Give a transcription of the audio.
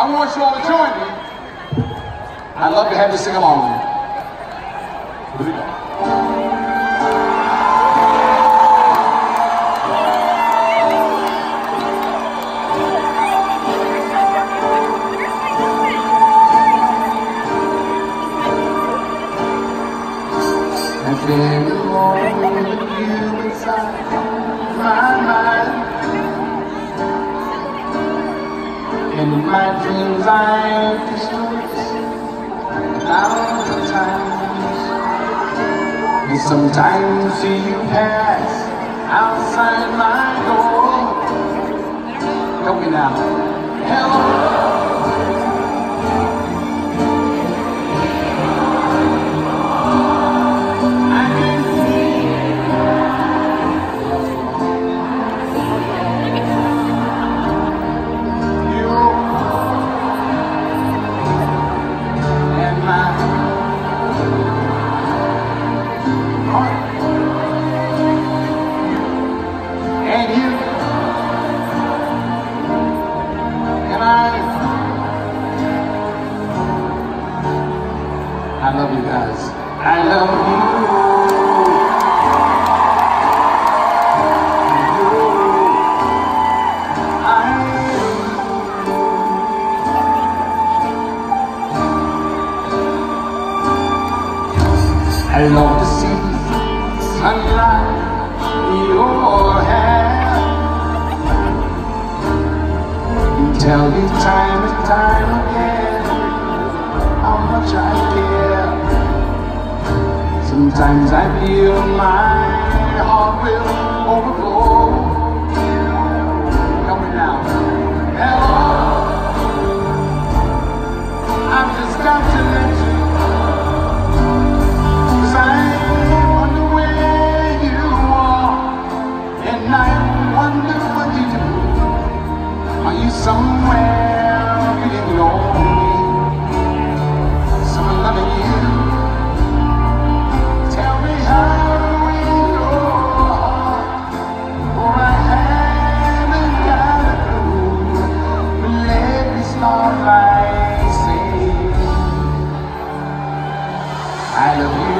I want you all to join me. I'd love to have you sing along. And there alone with you inside My dreams I've destroyed a thousand times. And sometimes see you pass outside my door. Help me now. Hello. And you and I I love you guys. I love you. I love to see sunlight in your hair tell you time and time again how much I care. Sometimes I feel my heart will overflow. I love you.